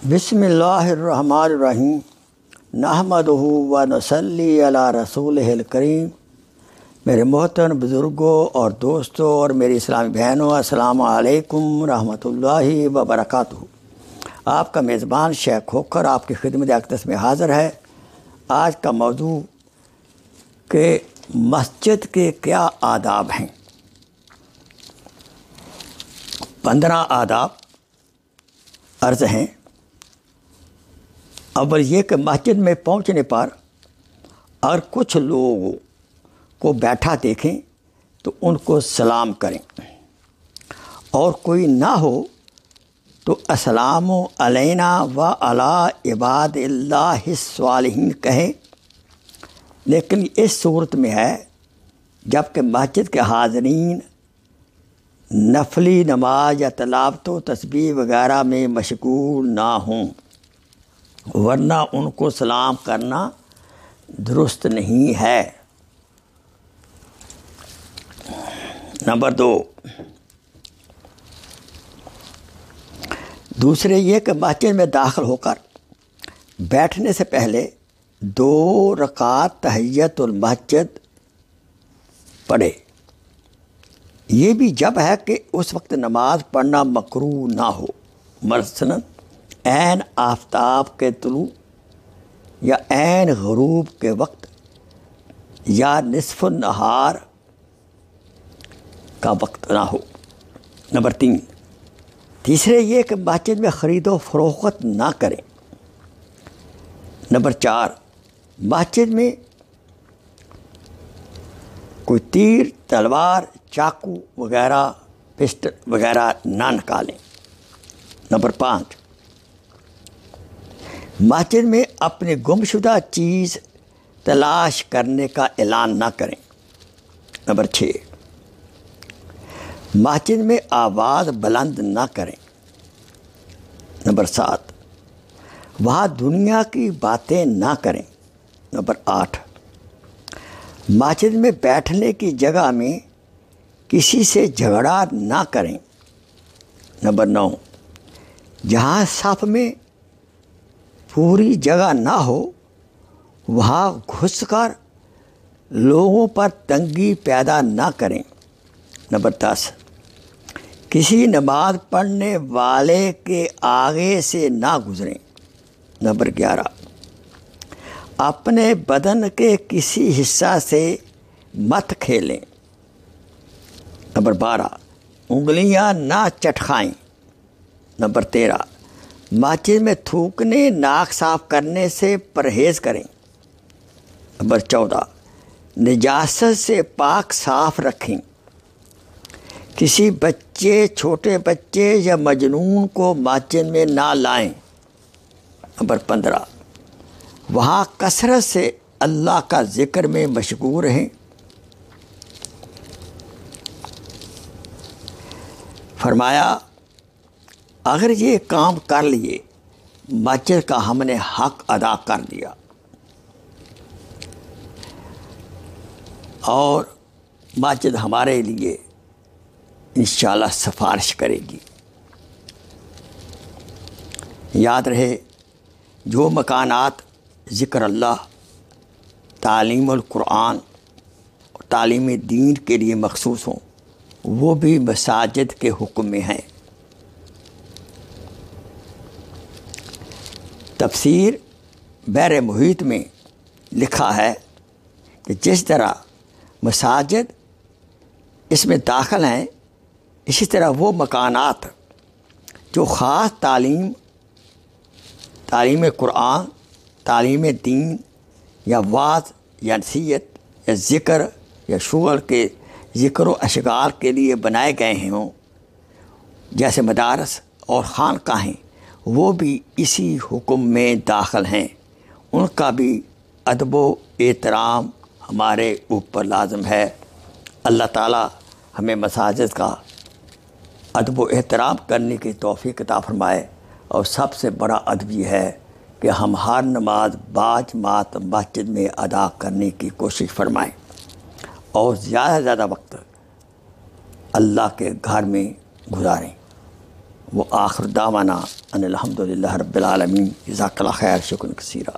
बिसमीम नहमद व नसली अला रसूल करीम। मेरे मोहतरम बुज़ुर्गों और दोस्तों और मेरी इस्लामी बहनों, अस्सलाम वालेकुम रहमतुल्लाहि व बरकातुहू। आपका मेज़बान शेख होकर आपकी खिदमत अकदस में हाज़िर है। आज का मौजू के मस्जिद के क्या आदाब हैं? पंद्रह आदाब अर्ज़ हैं। अव्वल ये कि मस्जिद में पहुँचने पर और कुछ लोगों को बैठा देखें तो उनको सलाम करें। और कोई ना हो तो असलाम अलैना व अला इबाद सालहीन कहें। लेकिन इस सूरत में है, जबकि मस्जिद के हाजरीन नफली नमाज़ या तलावत तस्बी वगैरह में मशगूल ना हों। वरना उनको सलाम करना दुरुस्त नहीं है। नंबर दो। दूसरे ये कि मस्जिद में दाखिल होकर बैठने से पहले दो रकात तहैयत मस्जिद पढ़े। ये भी जब है कि उस वक्त नमाज़ पढ़ना मकरू ना हो। मसलन एन आफ्ताब के तुलू या एन गरूब के वक्त या नसफ नहार का वक्त ना हो। नंबर तीन, तीसरे ये कि मस्जिद में ख़रीदो फरोख्त ना करें। नंबर चार, मस्जिद में कोई तीर, तलवार, चाकू वगैरह, पिस्टल वगैरह ना निकालें। नंबर पाँच मस्जिद में अपनी गुमशुदा चीज़ तलाश करने का ऐलान ना करें। नंबर छः मस्जिद में आवाज़ बुलंद ना करें। नंबर सात। वहाँ दुनिया की बातें ना करें। नंबर आठ। मस्जिद में बैठने की जगह में किसी से झगड़ा ना करें। नंबर नौ। जहाँ सफ़ में पूरी जगह ना हो, वहाँ घुसकर लोगों पर तंगी पैदा ना करें। नंबर दस, किसी नमाज़ पढ़ने वाले के आगे से ना गुजरें। नंबर ग्यारह, अपने बदन के किसी हिस्सा से मत खेलें। नंबर बारह, उंगलियाँ ना चटखाएँ नंबर तेरह मस्जिद में थूकने, नाक साफ़ करने से परहेज करें। नंबर चौदह निजात से पाक साफ़ रखें। किसी बच्चे, छोटे बच्चे या मजनून को मस्जिद में ना लाएँ। नंबर पंद्रह, वहाँ कसरत से अल्लाह का ज़िक्र में मशगूर रहें। फरमाया अगर ये काम कर लिए, मस्जिद का हमने हक अदा कर दिया। और मस्जिद हमारे लिए इन सिफारिश करेगी। याद रहे, जो मकानात ज़िक्र अल्लाह तालीमकुरान और तालीम दीन के लिए मखसूस हों, वो भी मसाजिद के हुक्म में हैं। तफसीर बैर मुहित में लिखा है कि जिस तरह मसाजिद इसमें दाखिल हैं, इसी तरह वो मकानात जो ख़ास तालीम तालीम कुरान, तालीम दीन या वाज या नसीहत या ज़िक्र या शुगर के ज़िक्र अशगार के लिए बनाए गए हों, जैसे मदारस और खानकाहें। वो भी इसी हुक्म में दाखिल हैं। उनका भी अदब एहतराम हमारे ऊपर लाजम है। अल्लाह ताला हमें मसाजिद का अदब एहतराम करने की तोफ़ी किताब फरमाए और सबसे बड़ा अदब यह है कि हम हर नमाज़ बाज मात मस्जिद में अदा करने की कोशिश फरमाएँ। और ज़्यादा से ज़्यादा वक्त अल्लाह के घर में गुजारें। व आखिर दावाना अनिलहमदिल्ला रबालमीन जजाकला खैर शुक्र कसीरा